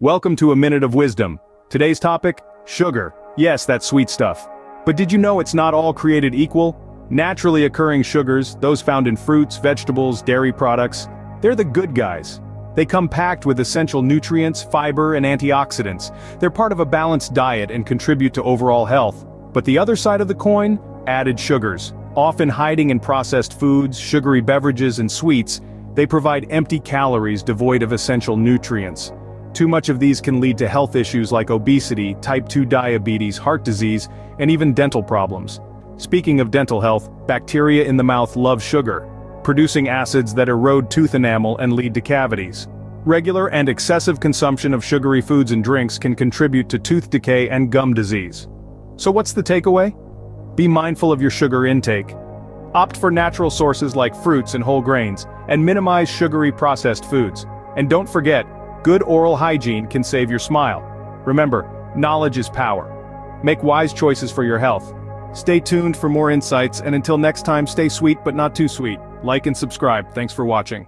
Welcome to a Minute of Wisdom. Today's topic, sugar. Yes, that sweet stuff. But did you know it's not all created equal? Naturally occurring sugars, those found in fruits, vegetables, dairy products, they're the good guys. They come packed with essential nutrients, fiber, and antioxidants. They're part of a balanced diet and contribute to overall health. But the other side of the coin? Added sugars. Often hiding in processed foods, sugary beverages, and sweets, they provide empty calories devoid of essential nutrients. Too much of these can lead to health issues like obesity, type 2 diabetes, heart disease, and even dental problems. Speaking of dental health, bacteria in the mouth love sugar, producing acids that erode tooth enamel and lead to cavities. Regular and excessive consumption of sugary foods and drinks can contribute to tooth decay and gum disease. So what's the takeaway? Be mindful of your sugar intake. Opt for natural sources like fruits and whole grains, and minimize sugary processed foods. And don't forget, Good oral hygiene can save your smile. Remember, knowledge is power. Make wise choices for your health. Stay tuned for more insights and until next time stay sweet but not too sweet. Like and subscribe. Thanks for watching.